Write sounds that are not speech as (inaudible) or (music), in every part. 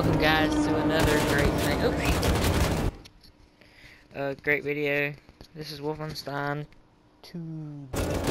welcome guys to another great thing. Oops. Uh, great video. This is Wolfenstein 2.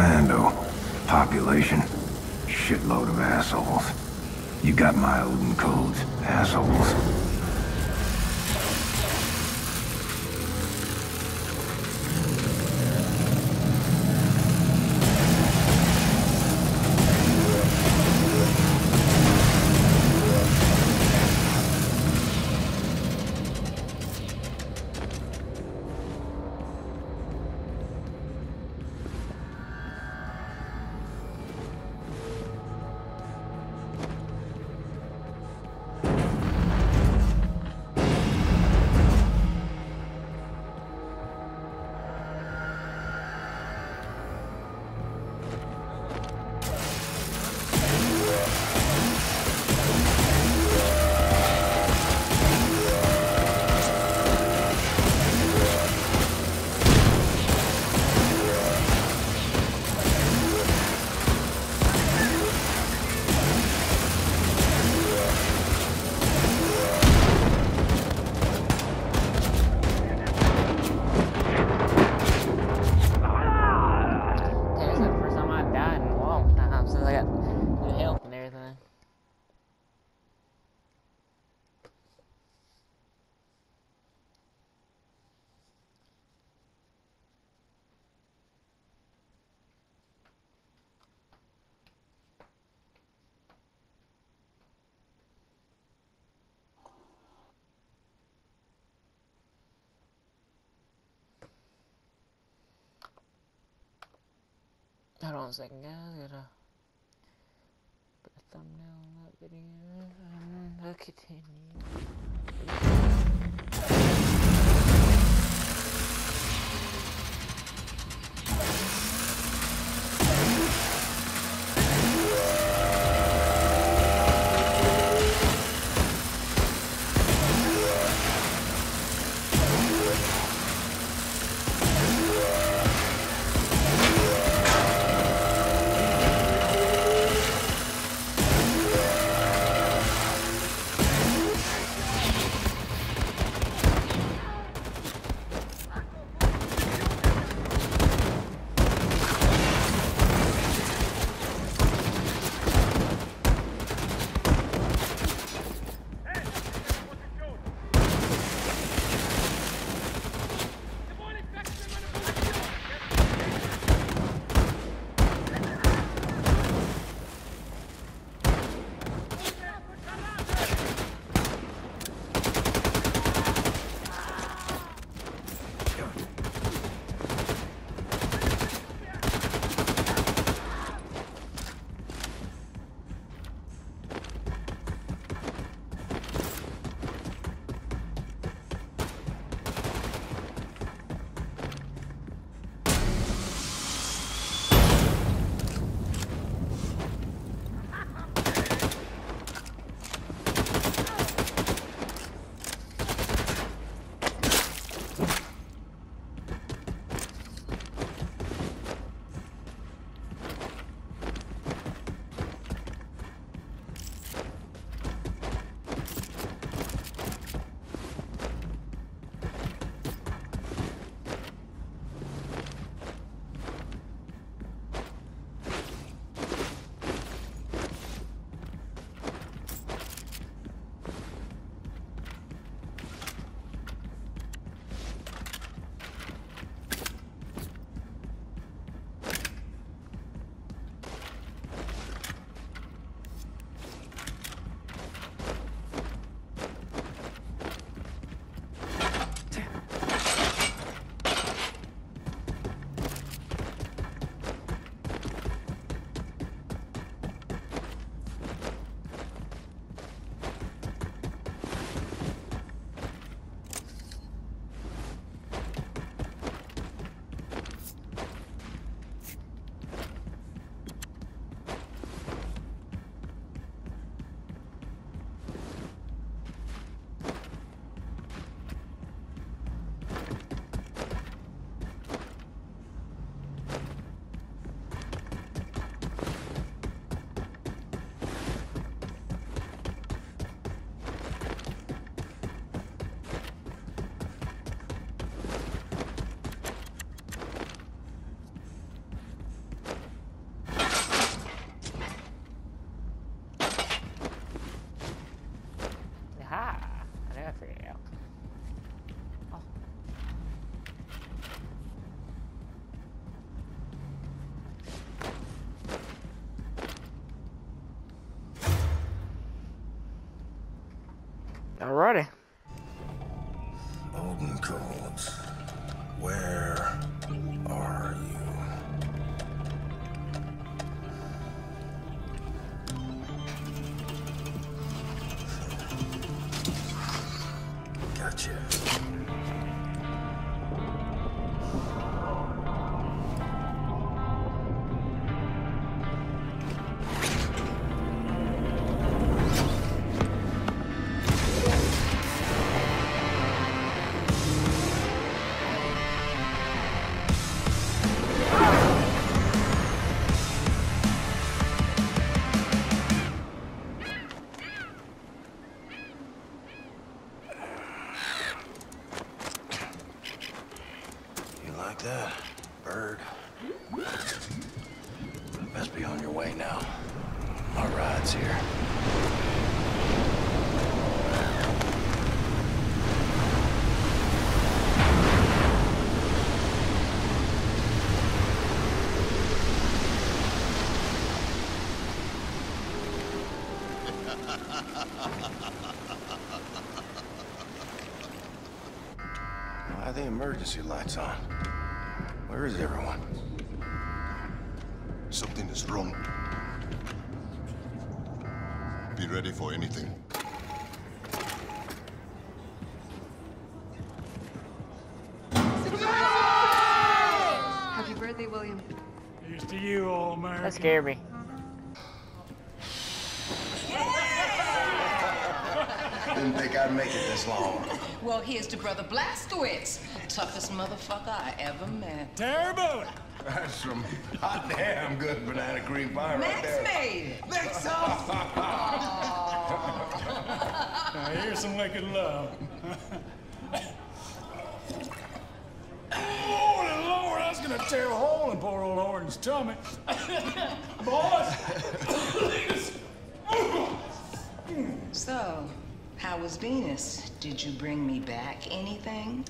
Commando. Population, shitload of assholes. You got my Odin codes, assholes. Hold on a second, guys. Gotta put a thumbnail on that video and continue. Alrighty. Emergency lights on? Where is everyone? Something is wrong. Be ready for anything. Happy birthday, William. Here's to you, all American. That scared me. Didn't think I'd make it this long. Well, here's to Brother Blazkowicz, toughest motherfucker I ever met. Terrible. That's some hot damn good banana cream pie right Max made it. Max (laughs) sauce. Now, here's some wicked love. Holy Lord, oh, that's gonna tear a hole in poor old Horton's tummy. (coughs) Boys! So, how was Venus? Did you bring me back anything?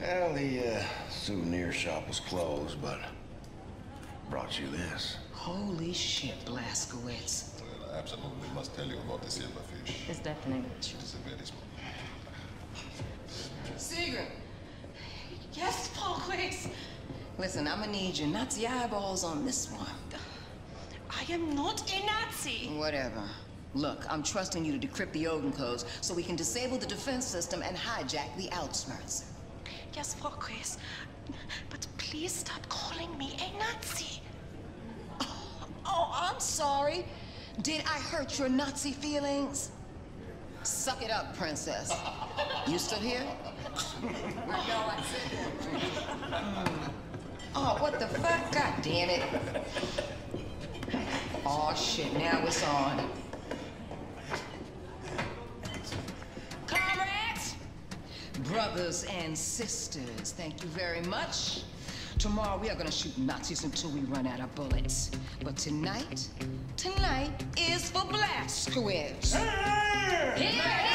Well, the uh, souvenir shop was closed, but brought you this. Holy shit, Blazkowicz. Well, I absolutely must tell you about the silverfish. It's definitely true. It's a very small. Sigrun. Yes, Paulquix. Listen, I'm gonna need your Nazi eyeballs on this one. I am not a Nazi. Whatever. Look, I'm trusting you to decrypt the Odin codes so we can disable the defense system and hijack the Ausmerzer. Yes, Frau Chris. But please stop calling me a Nazi. Oh, oh, I'm sorry. Did I hurt your Nazi feelings? Suck it up, princess. You still here? oh, what the fuck? God damn it. Oh, shit, now it's on. Brothers and sisters, thank you very much. Tomorrow we are gonna shoot Nazis until we run out of bullets. But tonight, tonight is for Blazkowicz. Oh,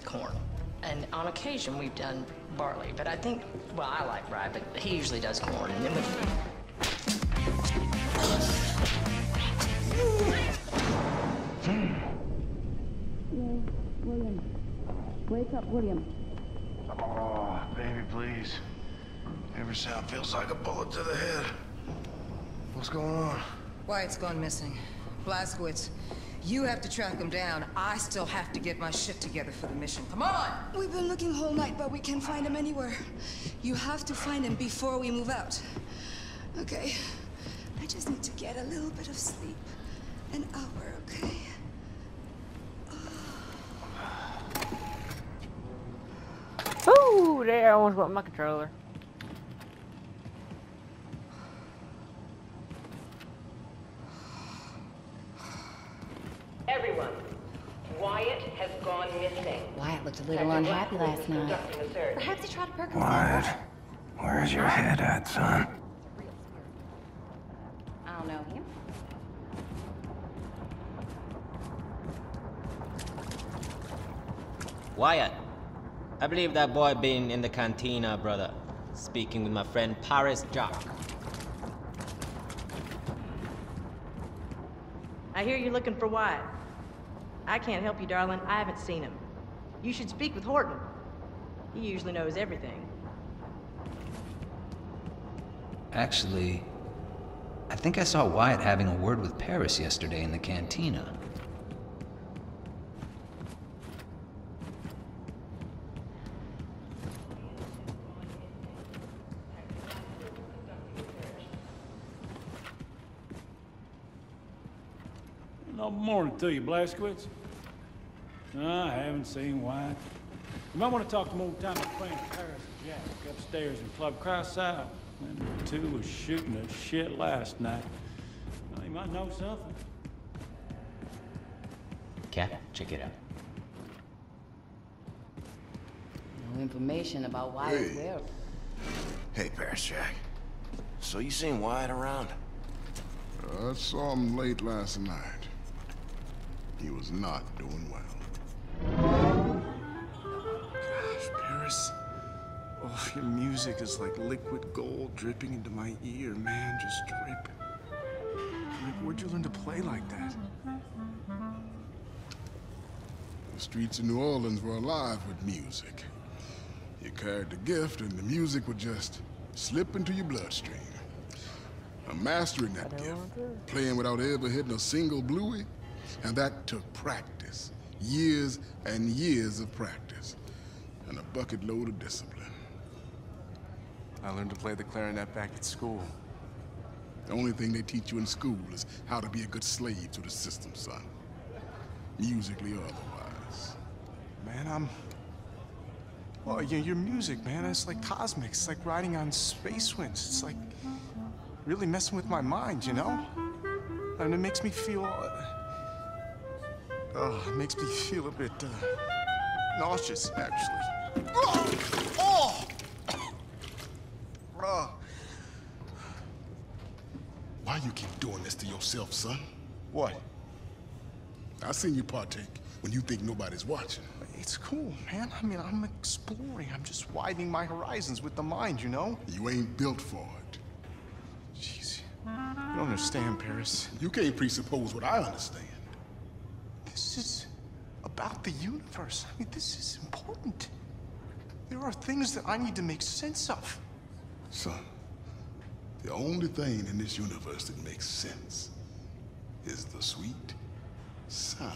corn. And on occasion, we've done barley. But I think, well, I like rye, but he usually does corn. And then we, William. Wake up, William. Oh, baby, please. Every sound feels like a bullet to the head. What's going on? Wyatt's gone missing. Blazkowicz, you have to track him down. I still have to get my shit together for the mission. Come on! We've been looking whole night, but we can't find him anywhere. You have to find him before we move out. Okay. I just need to get a little bit of sleep. An hour, okay? Ooh, there, I almost got my controller. Everyone, Wyatt has gone missing. Wyatt looked a little unhappy last night. Conducting. Perhaps he tried to perk Wyatt, where's your head at, son? I don't know him. Wyatt, I believe that boy been in the cantina, brother. Speaking with my friend Paris Jock. I hear you're looking for Wyatt. I can't help you, darling. I haven't seen him. You should speak with Horton. He usually knows everything. Actually, I think I saw Wyatt having a word with Paris yesterday in the cantina. No morning to you, Blazkowicz. No, I haven't seen Wyatt. You might want to talk to my old-time friend Paris Jack upstairs in Club Cross South. Them two was shooting the shit last night. Well, you might know something. Cap, check it out. No information about Wyatt's Hey. whereabouts. Hey, Paris Jack. So you seen Wyatt around? Uh, I saw him late last night. He was not doing well. Oh, your music is like liquid gold dripping into my ear, man. Just drip. Like, where'd you learn to play like that? The streets of New Orleans were alive with music. You carried the gift, and the music would just slip into your bloodstream. I'm mastering that gift, playing without ever hitting a single bluey, and that took practice. Years and years of practice, and a bucket load of discipline. I learned to play the clarinet back at school. The only thing they teach you in school is how to be a good slave to the system, son. Musically or otherwise. Man, I'm. Well, your, your music, man, it's like cosmic. It's like riding on space winds. It's like really messing with my mind, you know? And it makes me feel. Uh, oh, it makes me feel a bit uh, nauseous, actually. Oh! Oh! Oh! Why you keep doing this to yourself, son? What? I seen you partake when you think nobody's watching. It's cool, man. I mean, I'm exploring. I'm just widening my horizons with the mind, you know? You ain't built for it. Jeez. You don't understand, Paris. You can't presuppose what I understand. This is about the universe. I mean, this is important. There are things that I need to make sense of. Son, the only thing in this universe that makes sense is the sweet sound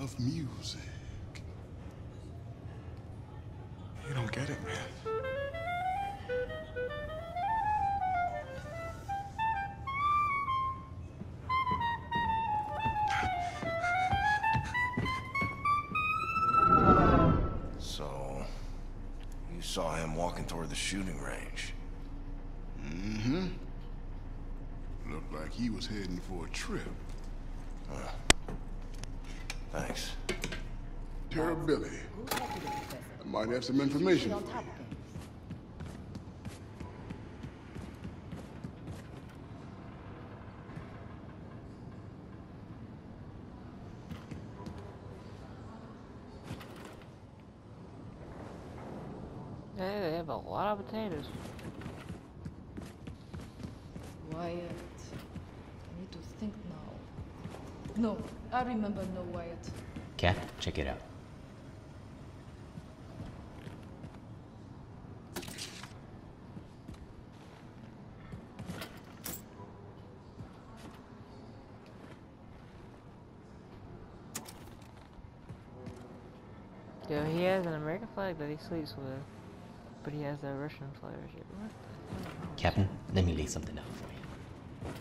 of music. You don't get it, man. So, you saw him walking toward the shooting range. Mm-hmm. Looked like he was heading for a trip. Uh, thanks. Tara Billy. I might have some information for you. Hey, they have a lot of potatoes. Wyatt. I uh, need to think now. No, I remember no Wyatt. Cat, check it out. Yo, he has an American flag that he sleeps with, but he has a Russian flag. What the? Captain, let me lay something out for you.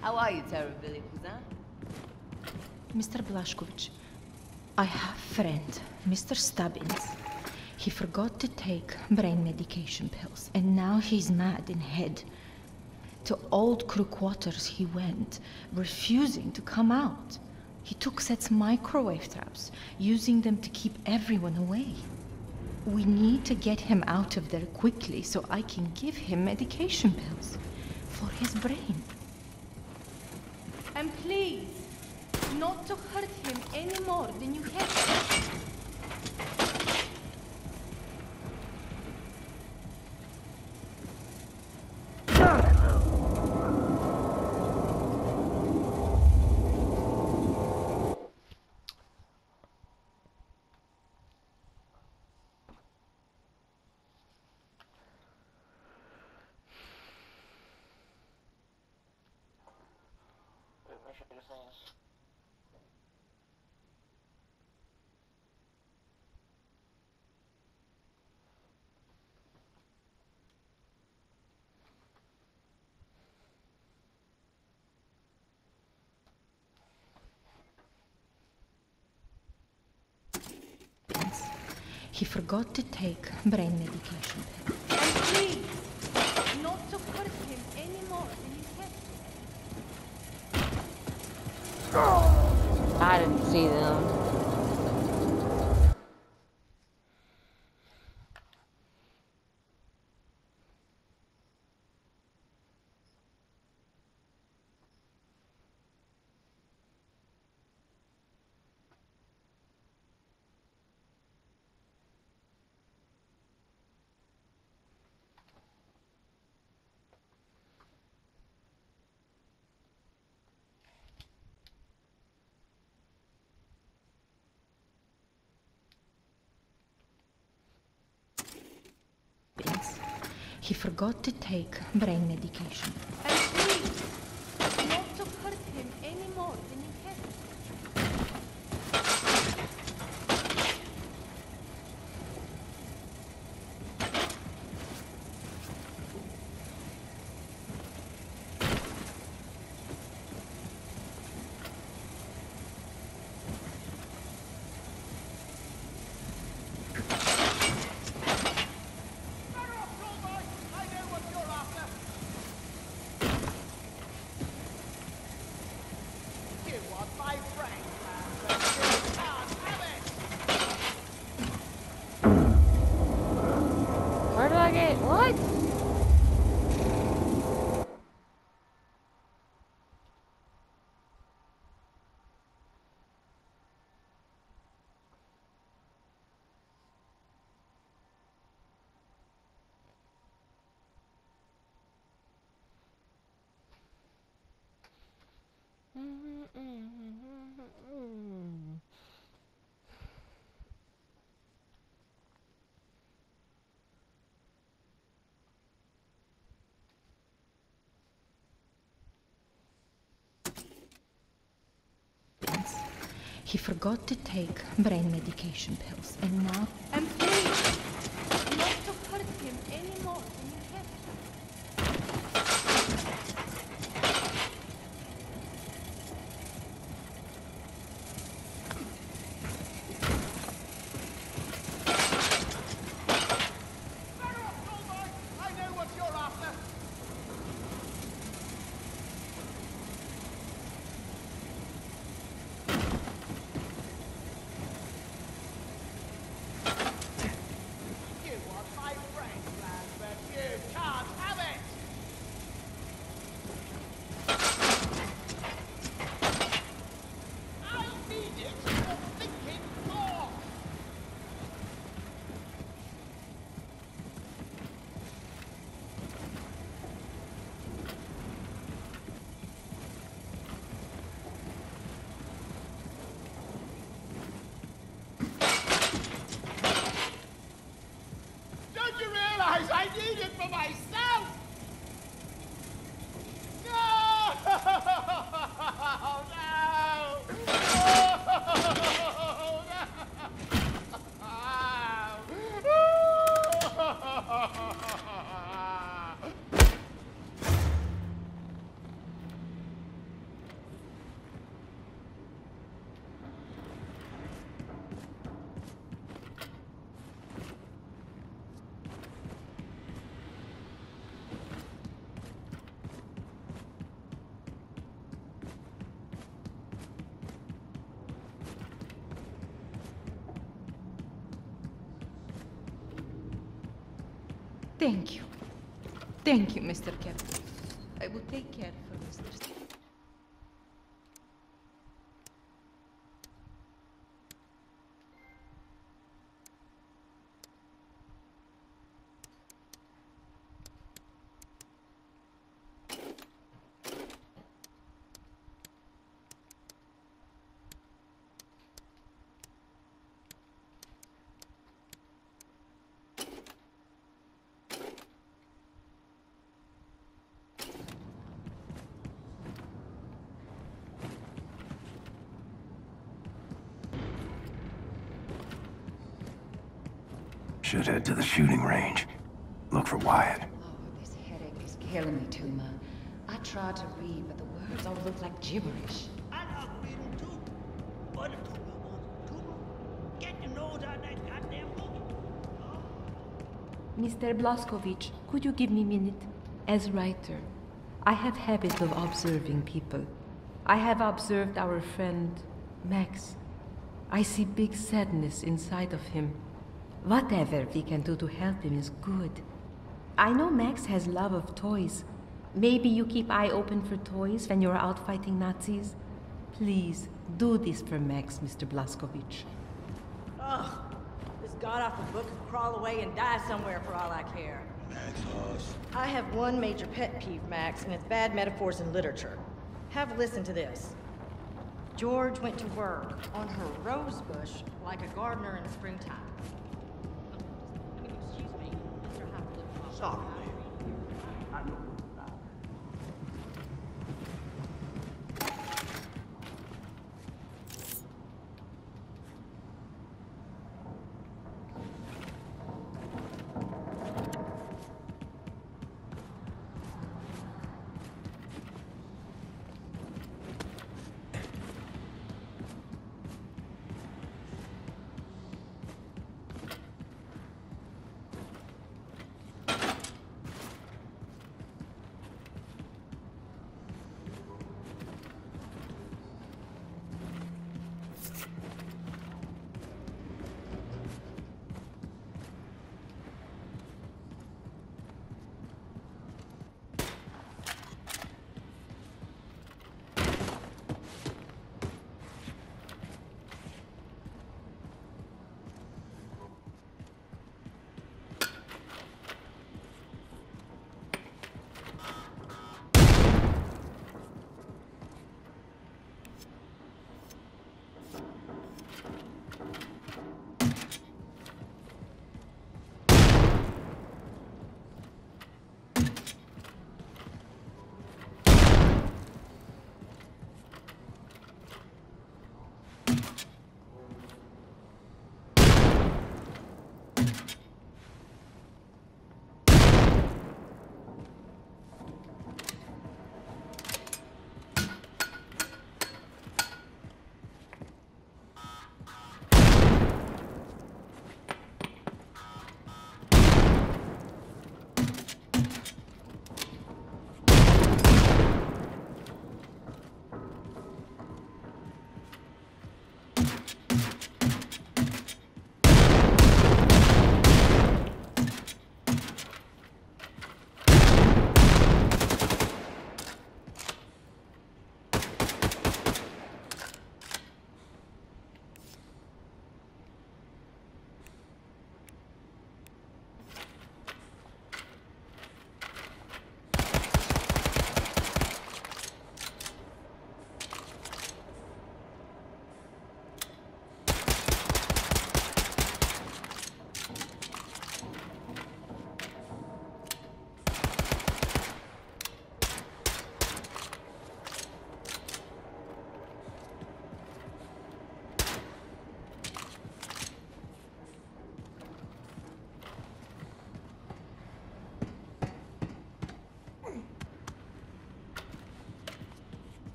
How are you, Terribilly Cousin? Mr. Blashkovich, I have friend, Mr. Stubbins. He forgot to take brain medication pills, and now he's mad in head. To old crew quarters he went, refusing to come out. He took Set's microwave traps, using them to keep everyone away. We need to get him out of there quickly so I can give him medication pills for his brain. And please, not to hurt him any more than you have to. He forgot to take brain medication. And please, not to hurt him any more than you. I didn't see them. He forgot to take brain medication. And please, not to hurt him any more than you have to. Where did I get what? He forgot to take brain medication pills, and now. Thank you. Thank you, Mr. Captain. I will take care for Mr. shooting range. Look for Wyatt. Oh, this headache is killing me, Tuma. I tried to read, but the words all look like gibberish. I love reading too. But if Tuma wants Tuma, get your nose out that goddamn boogie. Oh. Mr. Blaskovich, could you give me a minute? As writer, I have habit of observing people. I have observed our friend, Max. I see big sadness inside of him. Whatever we can do to help him is good. I know Max has love of toys. Maybe you keep eye open for toys when you're out fighting Nazis? Please, do this for Max, Mr. Blaskovich. Ugh. This god off the book could crawl away and die somewhere for all I care. Max. I have one major pet peeve, Max, and it's bad metaphors in literature. Have a listen to this. George went to work on her rose bush like a gardener in springtime. Sorry.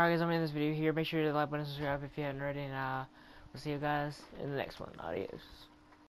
Alright guys, I'm in this video here. Make sure to like button, subscribe if you haven't already, and uh, we'll see you guys in the next one. Adios.